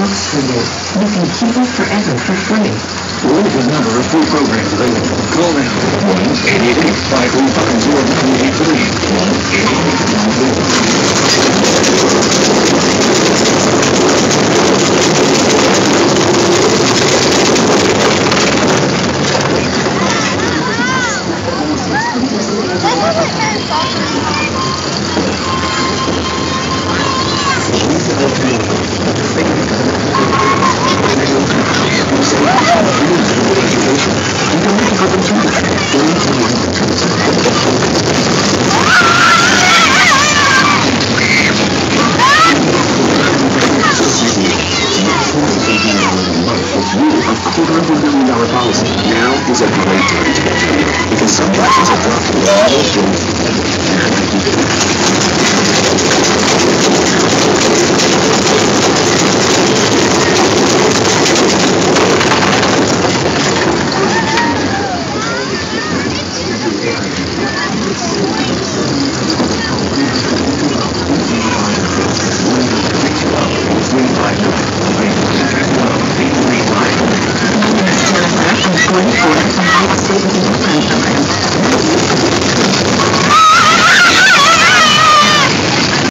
works for you. You can keep it forever for free. Limited number of free programs available. Call now. 1-888-535-0383. 1-888-535 quarter of a million dollar policy. Now is a great time to get paid because some prices have dropped below Jennifer, I'm